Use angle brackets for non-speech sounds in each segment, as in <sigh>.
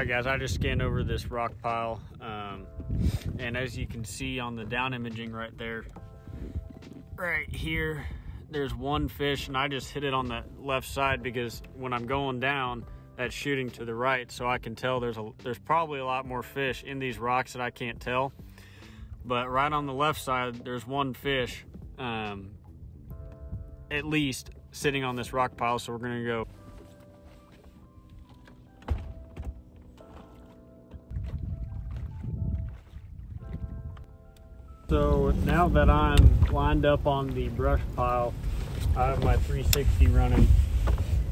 Right, guys, I just scanned over this rock pile. Um, and as you can see on the down imaging right there, right here, there's one fish and I just hit it on the left side because when I'm going down, that's shooting to the right. So I can tell there's a there's probably a lot more fish in these rocks that I can't tell. But right on the left side, there's one fish, um, at least sitting on this rock pile. So we're gonna go So now that I'm lined up on the brush pile, I have my 360 running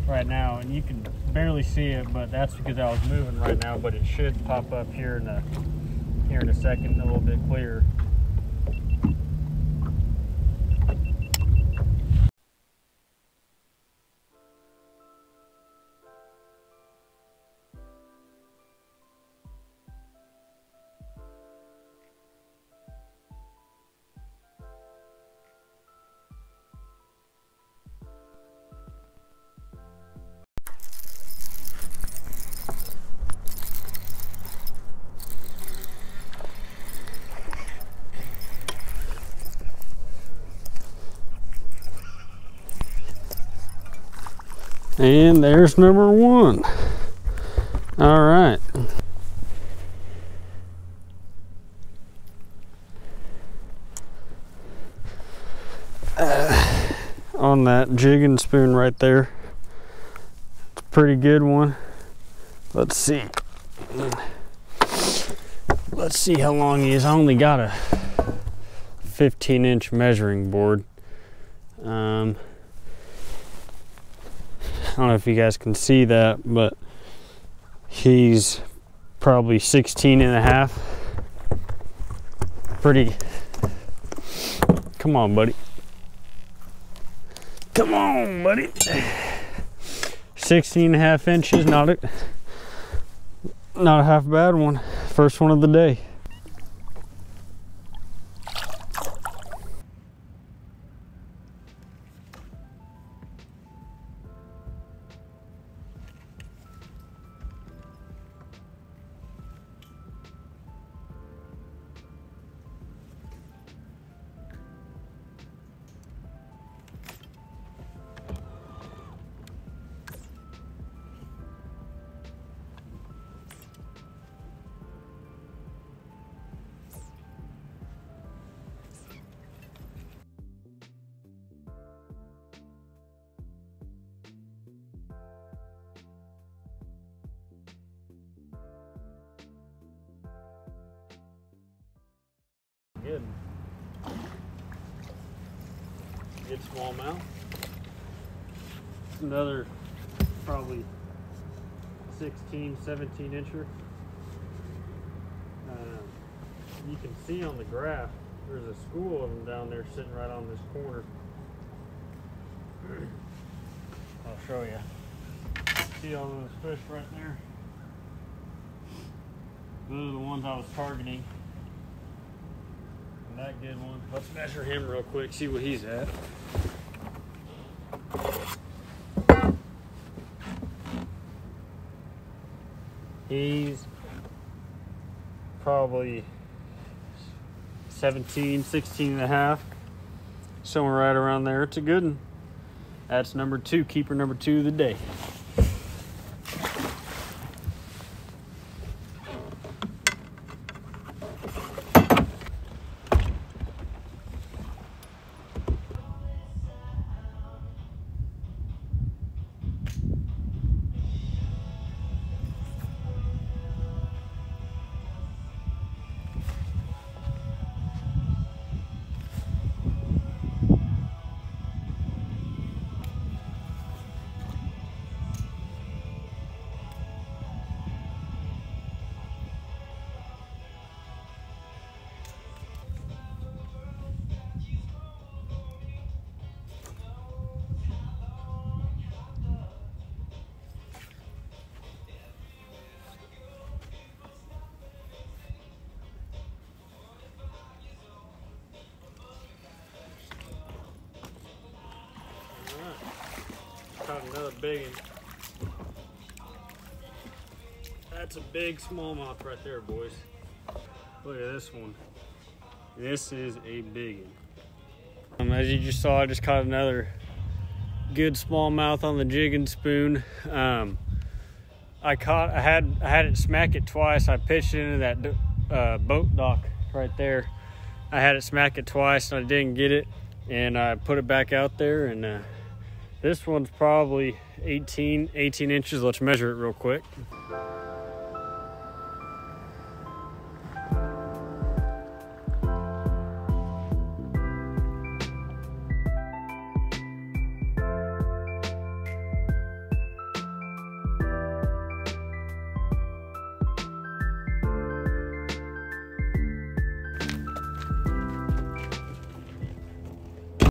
right now and you can barely see it, but that's because I was moving right now, but it should pop up here in a, here in a second a little bit clearer. And there's number one. All right. Uh, <sighs> on that jigging spoon right there. It's a pretty good one. Let's see. Let's see how long he is. I only got a 15 inch measuring board. Um, don't know if you guys can see that, but he's probably 16 and a half. Pretty. Come on, buddy. Come on, buddy. 16 and a half inches, not a, not a half bad one. First one of the day. Good. Good smallmouth. Another probably 16, 17 incher. Uh, you can see on the graph, there's a school of them down there sitting right on this corner. <clears throat> I'll show you. See all those fish right there? Those are the ones I was targeting that good one. Let's measure him real quick, see what he's at. He's probably 17, 16 and a half. Somewhere right around there. It's a good one. That's number two, keeper number two of the day. Caught another big one. That's a big smallmouth right there, boys. Look at this one. This is a big one. Um, as you just saw, I just caught another good smallmouth on the jigging spoon. Um, I caught, I had, I had it smack it twice. I pitched it into that uh, boat dock right there. I had it smack it twice and I didn't get it, and I put it back out there. And uh, this one's probably 18, 18 inches. Let's measure it real quick.